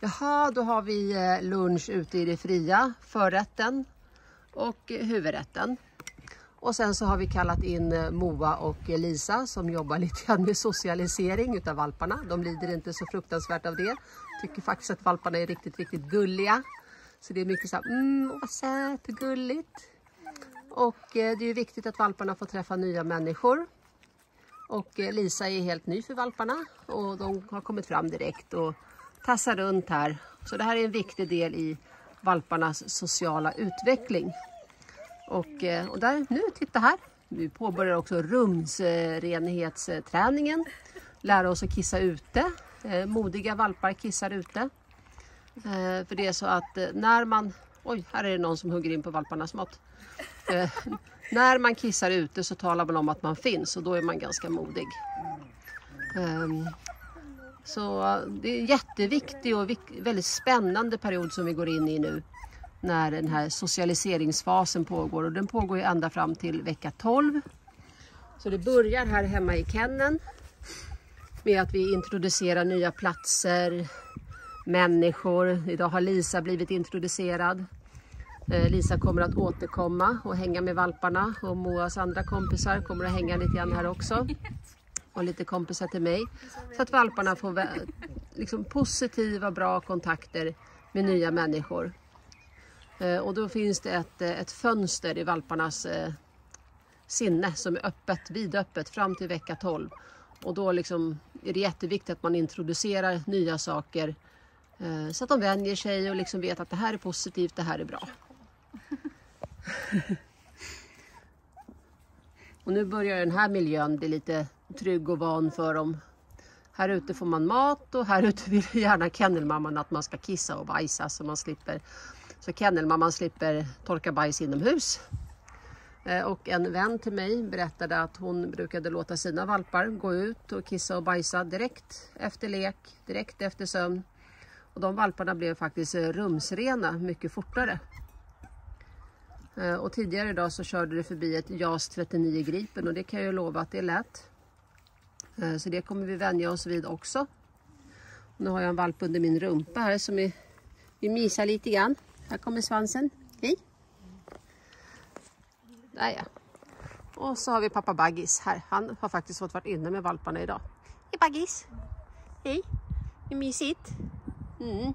Jaha, då har vi eh, lunch ute i det fria, förrätten och eh, huvudrätten. Och sen så har vi kallat in eh, Moa och Lisa som jobbar lite grann med socialisering utav valparna. De lider inte så fruktansvärt av det. Tycker faktiskt att valparna är riktigt, riktigt gulliga. Så det är mycket så här, mm, vad söt och gulligt. Och det är viktigt att valparna får träffa nya människor. Och Lisa är helt ny för valparna och de har kommit fram direkt och tassar runt här. Så det här är en viktig del i valparnas sociala utveckling. Och, eh, och där, nu, titta här. Vi påbörjar också rumsrenhetsträningen. Lära oss att kissa ute. Eh, modiga valpar kissar ute. Eh, för det är så att när man... Oj, här är det någon som hugger in på valparnas mat. När man kissar ute så talar man om att man finns och då är man ganska modig. Ehm, så det är en jätteviktig och väldigt spännande period som vi går in i nu när den här socialiseringsfasen pågår och den pågår ju ända fram till vecka 12. Så det börjar här hemma i kennen med att vi introducerar nya platser, människor. Idag har Lisa blivit introducerad. Eh, Lisa kommer att återkomma och hänga med valparna och Moas andra kompisar kommer att hänga lite grann här också. Och lite kompisar till mig. Så att valparna får liksom positiva, bra kontakter med nya människor. Eh, och då finns det ett, eh, ett fönster i valparnas eh, sinne som är öppet, vidöppet fram till vecka 12. Och då liksom är det jätteviktigt att man introducerar nya saker så att de vänjer sig och liksom vet att det här är positivt, det här är bra. och nu börjar den här miljön bli lite trygg och van för dem. Här ute får man mat och här ute vill gärna kennelmamman att man ska kissa och bajsa så man slipper så kennelmamman slipper torka bajs inomhus. Eh, och en vän till mig berättade att hon brukade låta sina valpar gå ut och kissa och bajsa direkt efter lek, direkt efter sömn. Och de valparna blev faktiskt eh, rumsrena mycket fortare. Eh, och tidigare idag så körde det förbi ett JAS 39 Gripen och det kan jag lova att det är lätt. Eh, så det kommer vi vänja oss vid också. Nu har jag en valp under min rumpa här som är, vi mysar lite grann. Här kommer svansen. Hej! Där ja. Och så har vi pappa Baggis här. Han har faktiskt fått vara inne med valparna idag. Hej Baggis! Hej! Hur mysigt? Mm.